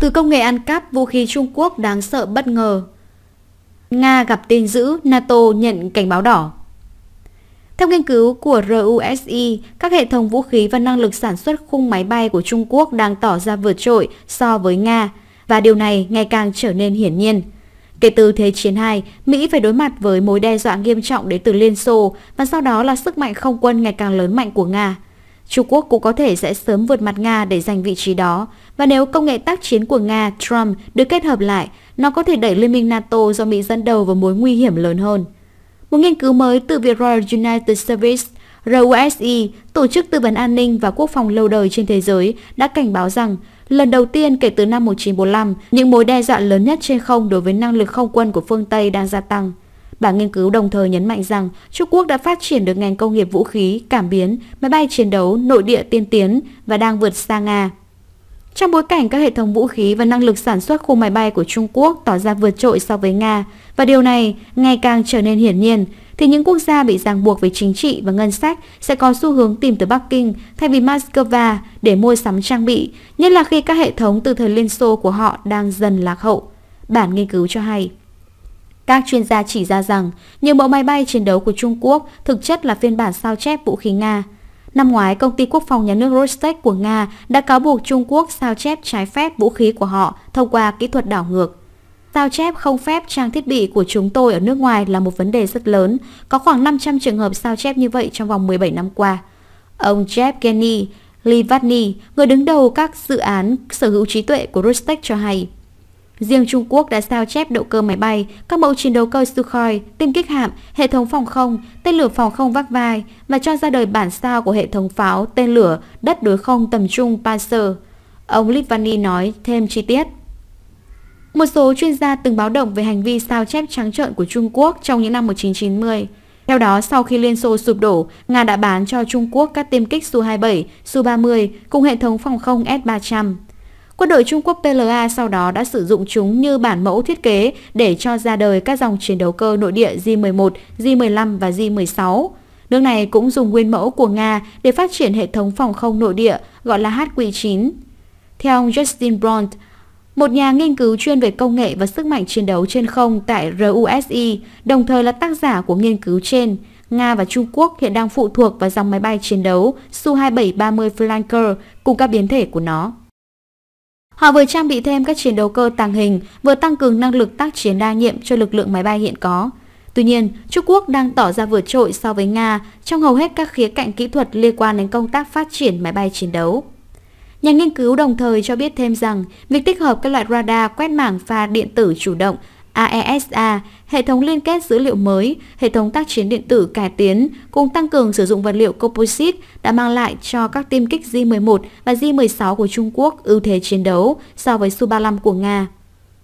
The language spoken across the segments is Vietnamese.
Từ công nghệ ăn cắp vũ khí Trung Quốc đáng sợ bất ngờ. Nga gặp tin dữ, NATO nhận cảnh báo đỏ. Theo nghiên cứu của RUSI, các hệ thống vũ khí và năng lực sản xuất khung máy bay của Trung Quốc đang tỏ ra vượt trội so với Nga, và điều này ngày càng trở nên hiển nhiên. Kể từ Thế chiến 2, Mỹ phải đối mặt với mối đe dọa nghiêm trọng đến từ Liên Xô và sau đó là sức mạnh không quân ngày càng lớn mạnh của Nga. Trung Quốc cũng có thể sẽ sớm vượt mặt Nga để giành vị trí đó. Và nếu công nghệ tác chiến của Nga, Trump được kết hợp lại, nó có thể đẩy Liên minh NATO do Mỹ dẫn đầu vào mối nguy hiểm lớn hơn. Một nghiên cứu mới từ việc Royal United Service RUSI, Tổ chức Tư vấn An ninh và Quốc phòng lâu đời trên thế giới, đã cảnh báo rằng lần đầu tiên kể từ năm 1945, những mối đe dọa lớn nhất trên không đối với năng lực không quân của phương Tây đang gia tăng. Bà nghiên cứu đồng thời nhấn mạnh rằng Trung Quốc đã phát triển được ngành công nghiệp vũ khí, cảm biến, máy bay chiến đấu, nội địa tiên tiến và đang vượt xa Nga. Trong bối cảnh các hệ thống vũ khí và năng lực sản xuất khu máy bay của Trung Quốc tỏ ra vượt trội so với Nga, và điều này ngày càng trở nên hiển nhiên, thì những quốc gia bị ràng buộc về chính trị và ngân sách sẽ có xu hướng tìm tới Bắc Kinh thay vì Moscow để mua sắm trang bị, nhất là khi các hệ thống từ thời Liên Xô của họ đang dần lạc hậu. Bản nghiên cứu cho hay. Các chuyên gia chỉ ra rằng nhiều mẫu máy bay chiến đấu của Trung Quốc thực chất là phiên bản sao chép vũ khí Nga. Năm ngoái, công ty quốc phòng nhà nước Rostec của Nga đã cáo buộc Trung Quốc sao chép trái phép vũ khí của họ thông qua kỹ thuật đảo ngược. Sao chép không phép trang thiết bị của chúng tôi ở nước ngoài là một vấn đề rất lớn, có khoảng 500 trường hợp sao chép như vậy trong vòng 17 năm qua. Ông Jeff Kenny Livadny, người đứng đầu các dự án sở hữu trí tuệ của Rostec cho hay, Riêng Trung Quốc đã sao chép động cơ máy bay, các mẫu chiến đấu cơ Sukhoi, tên kích hạm, hệ thống phòng không, tên lửa phòng không vác vai và cho ra đời bản sao của hệ thống pháo, tên lửa, đất đối không tầm trung Panzer. Ông Litvani nói thêm chi tiết. Một số chuyên gia từng báo động về hành vi sao chép trắng trợn của Trung Quốc trong những năm 1990. Theo đó, sau khi Liên Xô sụp đổ, Nga đã bán cho Trung Quốc các tiêm kích Su-27, Su-30 cùng hệ thống phòng không S-300. Quân đội Trung Quốc PLA sau đó đã sử dụng chúng như bản mẫu thiết kế để cho ra đời các dòng chiến đấu cơ nội địa J-11, J-15 và J-16. Nước này cũng dùng nguyên mẫu của Nga để phát triển hệ thống phòng không nội địa gọi là HQ-9. Theo ông Justin Bront, một nhà nghiên cứu chuyên về công nghệ và sức mạnh chiến đấu trên không tại RUSI, đồng thời là tác giả của nghiên cứu trên, Nga và Trung Quốc hiện đang phụ thuộc vào dòng máy bay chiến đấu Su-2730 Flanker cùng các biến thể của nó. Họ vừa trang bị thêm các chiến đấu cơ tàng hình, vừa tăng cường năng lực tác chiến đa nhiệm cho lực lượng máy bay hiện có. Tuy nhiên, Trung Quốc đang tỏ ra vượt trội so với Nga trong hầu hết các khía cạnh kỹ thuật liên quan đến công tác phát triển máy bay chiến đấu. Nhà nghiên cứu đồng thời cho biết thêm rằng việc tích hợp các loại radar quét mảng pha điện tử chủ động AESA, hệ thống liên kết dữ liệu mới, hệ thống tác chiến điện tử cải tiến cùng tăng cường sử dụng vật liệu composite đã mang lại cho các tiêm kích J-11 và J-16 của Trung Quốc ưu thế chiến đấu so với Su-35 của Nga.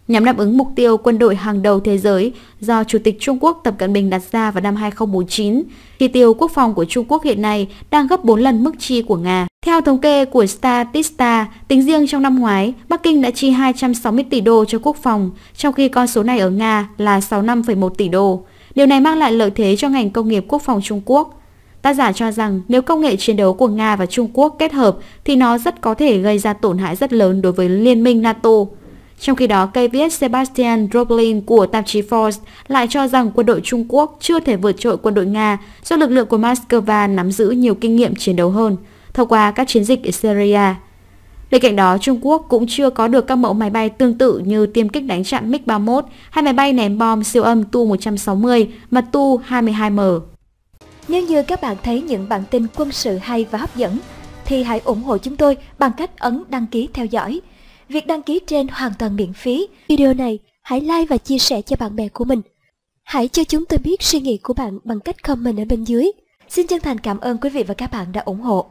Nhằm đáp ứng mục tiêu quân đội hàng đầu thế giới do Chủ tịch Trung Quốc Tập Cận Bình đặt ra vào năm 2049, chi tiêu quốc phòng của Trung Quốc hiện nay đang gấp 4 lần mức chi của Nga. Theo thống kê của Statista, tính riêng trong năm ngoái, Bắc Kinh đã chi 260 tỷ đô cho quốc phòng, trong khi con số này ở Nga là 65,1 tỷ đô. Điều này mang lại lợi thế cho ngành công nghiệp quốc phòng Trung Quốc. Tác giả cho rằng nếu công nghệ chiến đấu của Nga và Trung Quốc kết hợp thì nó rất có thể gây ra tổn hại rất lớn đối với liên minh NATO. Trong khi đó, cây viết Sebastian Droblin của tạp chí Forbes lại cho rằng quân đội Trung Quốc chưa thể vượt trội quân đội Nga do lực lượng của Moscow nắm giữ nhiều kinh nghiệm chiến đấu hơn thông qua các chiến dịch Syria. Bên cạnh đó, Trung Quốc cũng chưa có được các mẫu máy bay tương tự như tiêm kích đánh chặn MiG-31 hay máy bay ném bom siêu âm Tu-160 và Tu-22M. Nếu như các bạn thấy những bản tin quân sự hay và hấp dẫn, thì hãy ủng hộ chúng tôi bằng cách ấn đăng ký theo dõi. Việc đăng ký trên hoàn toàn miễn phí. Video này hãy like và chia sẻ cho bạn bè của mình. Hãy cho chúng tôi biết suy nghĩ của bạn bằng cách comment ở bên dưới. Xin chân thành cảm ơn quý vị và các bạn đã ủng hộ.